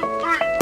two, three.